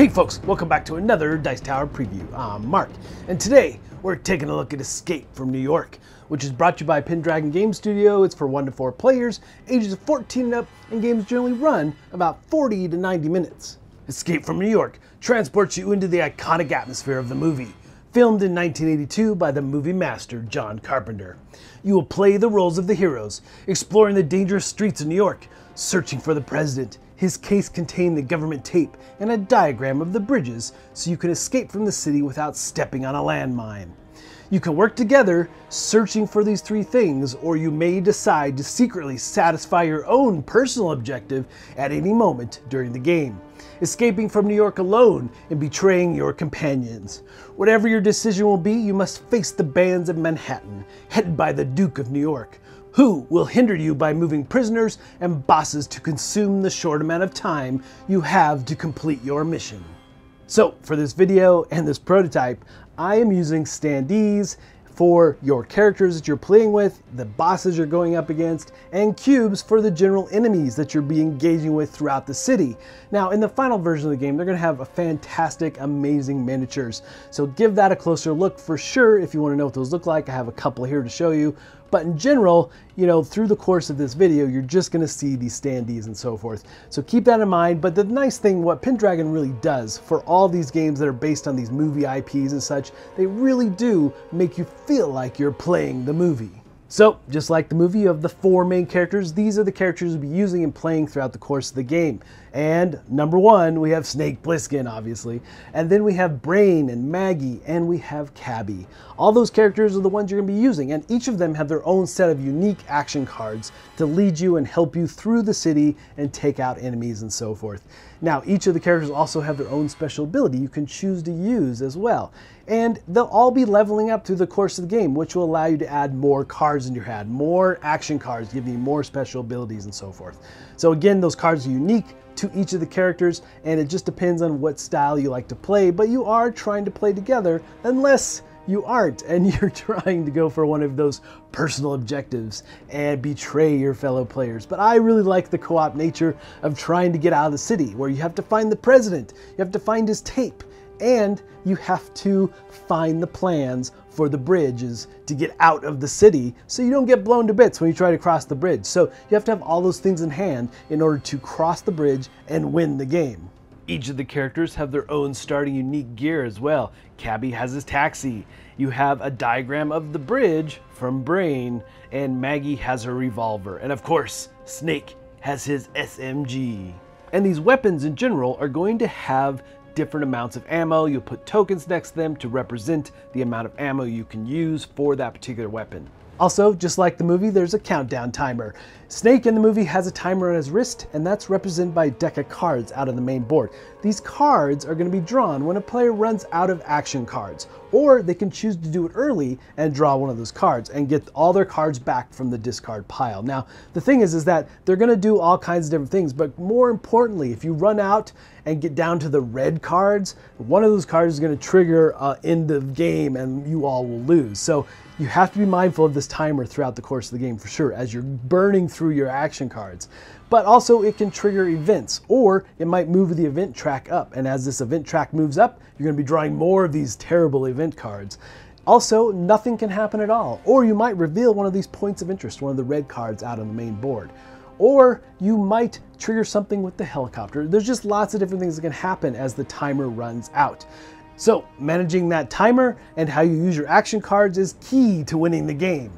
Hey folks, welcome back to another Dice Tower preview. I'm Mark, and today we're taking a look at Escape from New York, which is brought to you by Pendragon Game Studio. It's for 1 to 4 players, ages of 14 and up, and games generally run about 40 to 90 minutes. Escape from New York transports you into the iconic atmosphere of the movie, filmed in 1982 by the movie master John Carpenter. You will play the roles of the heroes, exploring the dangerous streets of New York, searching for the president. His case contained the government tape and a diagram of the bridges so you can escape from the city without stepping on a landmine. You can work together searching for these three things, or you may decide to secretly satisfy your own personal objective at any moment during the game, escaping from New York alone and betraying your companions. Whatever your decision will be, you must face the bands of Manhattan, headed by the Duke of New York, who will hinder you by moving prisoners and bosses to consume the short amount of time you have to complete your mission. So for this video and this prototype, I am using standees for your characters that you're playing with, the bosses you're going up against, and cubes for the general enemies that you'll be engaging with throughout the city. Now, in the final version of the game, they're going to have a fantastic, amazing miniatures. So give that a closer look for sure if you want to know what those look like. I have a couple here to show you. But in general, you know, through the course of this video, you're just gonna see these standees and so forth. So keep that in mind. But the nice thing, what Pendragon really does for all these games that are based on these movie IPs and such, they really do make you feel like you're playing the movie. So, just like the movie of the four main characters, these are the characters we'll be using and playing throughout the course of the game. And number one, we have Snake Plissken, obviously. And then we have Brain and Maggie, and we have Cabbie. All those characters are the ones you're going to be using, and each of them have their own set of unique action cards to lead you and help you through the city and take out enemies and so forth. Now, each of the characters also have their own special ability you can choose to use as well. And they'll all be leveling up through the course of the game, which will allow you to add more cards in your hand, more action cards, giving you more special abilities and so forth. So again, those cards are unique to each of the characters, and it just depends on what style you like to play, but you are trying to play together unless you aren't and you're trying to go for one of those personal objectives and betray your fellow players. But I really like the co-op nature of trying to get out of the city where you have to find the president, you have to find his tape, and you have to find the plans for the bridges to get out of the city so you don't get blown to bits when you try to cross the bridge. So you have to have all those things in hand in order to cross the bridge and win the game. Each of the characters have their own starting unique gear as well. Cabbie has his taxi. You have a diagram of the bridge from Brain, and Maggie has her revolver. And of course, Snake has his SMG. And these weapons in general are going to have different amounts of ammo. You'll put tokens next to them to represent the amount of ammo you can use for that particular weapon. Also, just like the movie, there's a countdown timer. Snake in the movie has a timer on his wrist, and that's represented by a deck of cards out on the main board. These cards are going to be drawn when a player runs out of action cards, or they can choose to do it early and draw one of those cards and get all their cards back from the discard pile. Now, the thing is, is that they're going to do all kinds of different things, but more importantly, if you run out and get down to the red cards, one of those cards is going to trigger uh, end of game and you all will lose. So you have to be mindful of this timer throughout the course of the game for sure as you're burning through your action cards. But also it can trigger events or it might move the event track up. And as this event track moves up, you're going to be drawing more of these terrible event cards. Also, nothing can happen at all. Or you might reveal one of these points of interest, one of the red cards out on the main board or you might trigger something with the helicopter. There's just lots of different things that can happen as the timer runs out. So managing that timer and how you use your action cards is key to winning the game.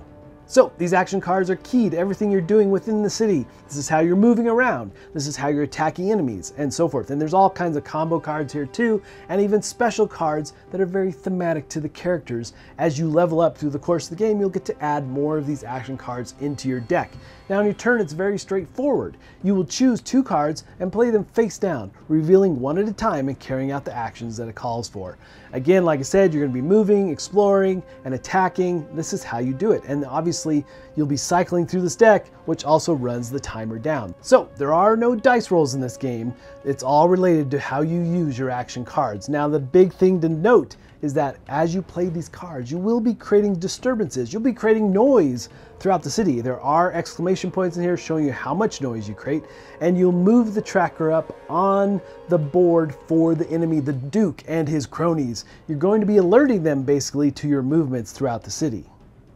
So these action cards are key to everything you're doing within the city. This is how you're moving around. This is how you're attacking enemies and so forth. And there's all kinds of combo cards here too, and even special cards that are very thematic to the characters. As you level up through the course of the game, you'll get to add more of these action cards into your deck. Now on your turn, it's very straightforward. You will choose two cards and play them face down, revealing one at a time and carrying out the actions that it calls for. Again, like I said, you're gonna be moving, exploring, and attacking. This is how you do it. And obviously you'll be cycling through this deck, which also runs the timer down. So there are no dice rolls in this game. It's all related to how you use your action cards. Now the big thing to note is that as you play these cards, you will be creating disturbances. You'll be creating noise throughout the city. There are exclamation points in here showing you how much noise you create, and you'll move the tracker up on the board for the enemy, the Duke and his cronies. You're going to be alerting them basically to your movements throughout the city.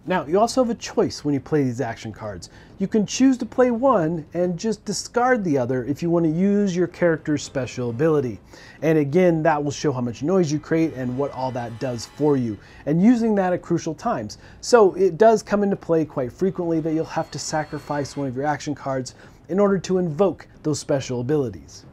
Now, you also have a choice when you play these action cards. You can choose to play one and just discard the other if you want to use your character's special ability. And again, that will show how much noise you create and what all that does for you, and using that at crucial times. So it does come into play quite frequently that you'll have to sacrifice one of your action cards in order to invoke those special abilities.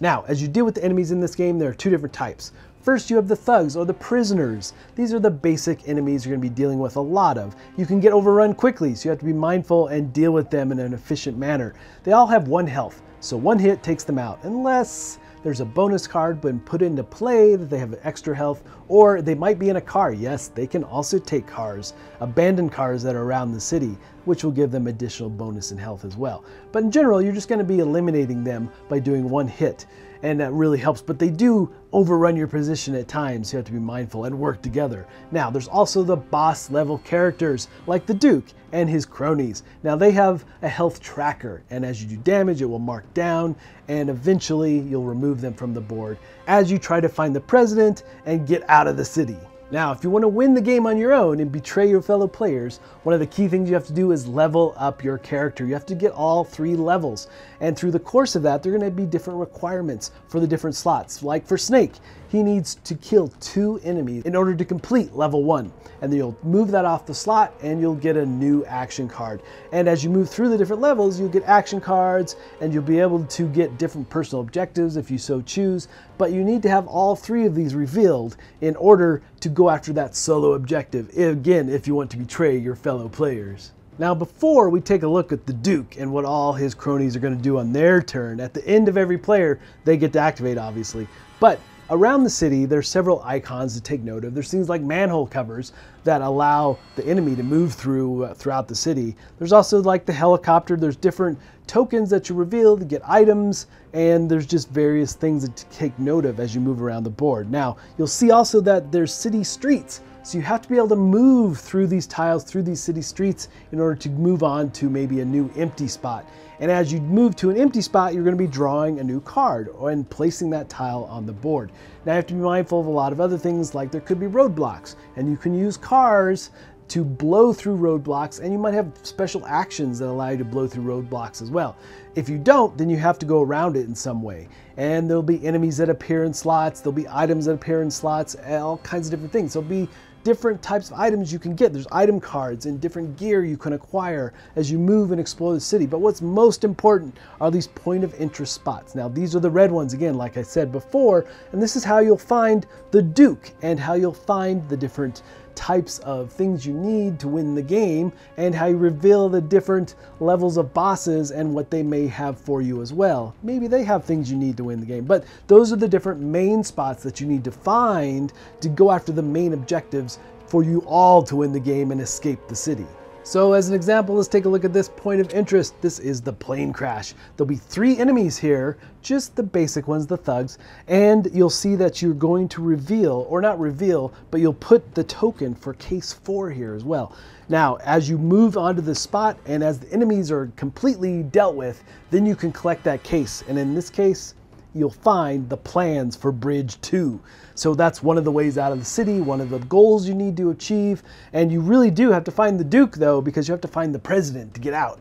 Now, as you deal with the enemies in this game, there are two different types. First, you have the thugs or the prisoners. These are the basic enemies you're going to be dealing with a lot of. You can get overrun quickly, so you have to be mindful and deal with them in an efficient manner. They all have one health, so one hit takes them out, unless there's a bonus card been put into play that they have extra health, or they might be in a car. Yes, they can also take cars, abandoned cars that are around the city, which will give them additional bonus in health as well. But in general, you're just going to be eliminating them by doing one hit and that really helps. But they do overrun your position at times. You have to be mindful and work together. Now, there's also the boss level characters like the Duke and his cronies. Now, they have a health tracker, and as you do damage, it will mark down, and eventually you'll remove them from the board as you try to find the president and get out of the city. Now, if you want to win the game on your own and betray your fellow players, one of the key things you have to do is level up your character. You have to get all three levels. And through the course of that, there are going to be different requirements for the different slots. Like for Snake, he needs to kill two enemies in order to complete level one. And then you'll move that off the slot and you'll get a new action card. And as you move through the different levels, you'll get action cards and you'll be able to get different personal objectives if you so choose. But you need to have all three of these revealed in order to go after that solo objective. Again, if you want to betray your fellow players. Now, before we take a look at the Duke and what all his cronies are going to do on their turn, at the end of every player, they get to activate, obviously. But Around the city, there's several icons to take note of. There's things like manhole covers that allow the enemy to move through uh, throughout the city. There's also like the helicopter. There's different tokens that you reveal to get items, and there's just various things to take note of as you move around the board. Now, you'll see also that there's city streets so you have to be able to move through these tiles, through these city streets in order to move on to maybe a new empty spot. And as you move to an empty spot, you're going to be drawing a new card and placing that tile on the board. Now you have to be mindful of a lot of other things like there could be roadblocks and you can use cars to blow through roadblocks and you might have special actions that allow you to blow through roadblocks as well. If you don't, then you have to go around it in some way. And there'll be enemies that appear in slots, there'll be items that appear in slots, all kinds of different things. There'll be different types of items you can get. There's item cards and different gear you can acquire as you move and explore the city. But what's most important are these point of interest spots. Now, these are the red ones, again, like I said before, and this is how you'll find the Duke and how you'll find the different types of things you need to win the game and how you reveal the different levels of bosses and what they may have for you as well. Maybe they have things you need to win the game, but those are the different main spots that you need to find to go after the main objectives for you all to win the game and escape the city. So as an example, let's take a look at this point of interest. This is the plane crash. There'll be three enemies here, just the basic ones, the thugs, and you'll see that you're going to reveal, or not reveal, but you'll put the token for case four here as well. Now, as you move onto the spot and as the enemies are completely dealt with, then you can collect that case. And in this case, you'll find the plans for Bridge 2. So that's one of the ways out of the city, one of the goals you need to achieve. And you really do have to find the Duke, though, because you have to find the president to get out.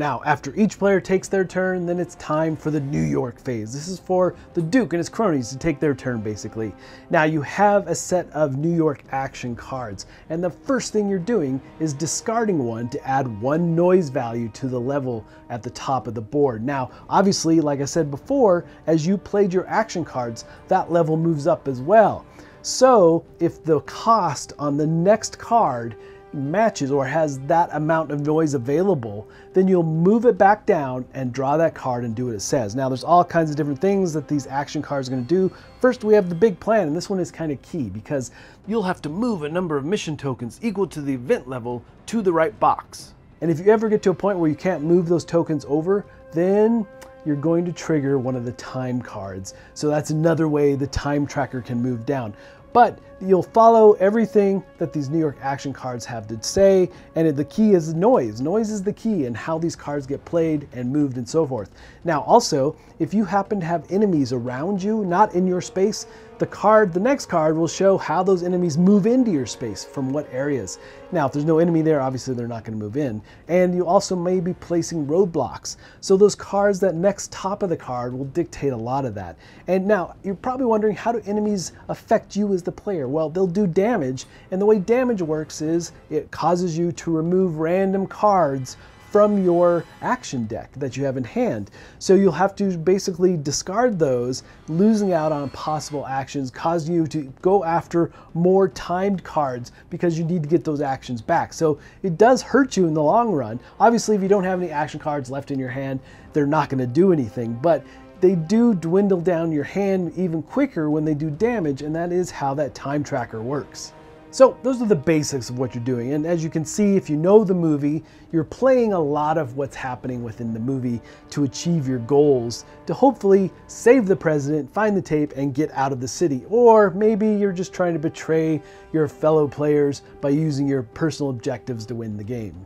Now, after each player takes their turn, then it's time for the New York phase. This is for the Duke and his cronies to take their turn, basically. Now, you have a set of New York action cards, and the first thing you're doing is discarding one to add one noise value to the level at the top of the board. Now, obviously, like I said before, as you played your action cards, that level moves up as well. So, if the cost on the next card matches or has that amount of noise available, then you'll move it back down and draw that card and do what it says. Now there's all kinds of different things that these action cards are going to do. First we have the big plan and this one is kind of key because you'll have to move a number of mission tokens equal to the event level to the right box. And if you ever get to a point where you can't move those tokens over, then you're going to trigger one of the time cards. So that's another way the time tracker can move down. But you'll follow everything that these New York action cards have to say, and the key is noise. Noise is the key and how these cards get played and moved and so forth. Now also, if you happen to have enemies around you, not in your space, the card, the next card will show how those enemies move into your space from what areas. Now, if there's no enemy there, obviously they're not going to move in. And you also may be placing roadblocks. So those cards that next top of the card will dictate a lot of that. And now, you're probably wondering, how do enemies affect you as the player? Well, they'll do damage, and the way damage works is it causes you to remove random cards from your action deck that you have in hand. So you'll have to basically discard those, losing out on possible actions, causing you to go after more timed cards because you need to get those actions back. So it does hurt you in the long run. Obviously, if you don't have any action cards left in your hand, they're not going to do anything, but they do dwindle down your hand even quicker when they do damage, and that is how that time tracker works. So those are the basics of what you're doing. And as you can see, if you know the movie, you're playing a lot of what's happening within the movie to achieve your goals, to hopefully save the president, find the tape, and get out of the city. Or maybe you're just trying to betray your fellow players by using your personal objectives to win the game.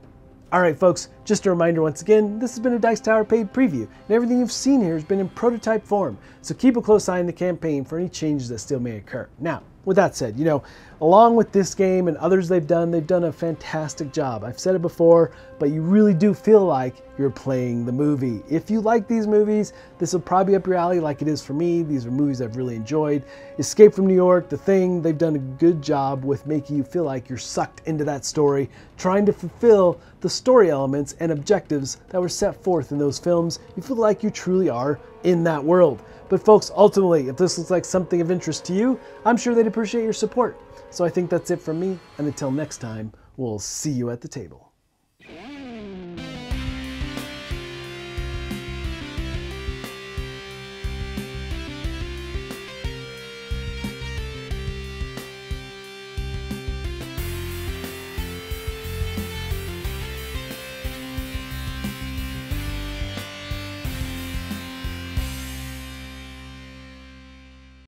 All right, folks, just a reminder once again, this has been a Dice Tower paid preview, and everything you've seen here has been in prototype form, so keep a close eye on the campaign for any changes that still may occur. Now, with that said, you know, along with this game and others they've done, they've done a fantastic job. I've said it before, but you really do feel like you're playing the movie. If you like these movies, this will probably be up your alley like it is for me. These are movies I've really enjoyed. Escape from New York, The Thing, they've done a good job with making you feel like you're sucked into that story, trying to fulfill the story elements and objectives that were set forth in those films. You feel like you truly are in that world. But folks, ultimately, if this looks like something of interest to you, I'm sure they'd appreciate your support. So I think that's it from me, and until next time, we'll see you at the table.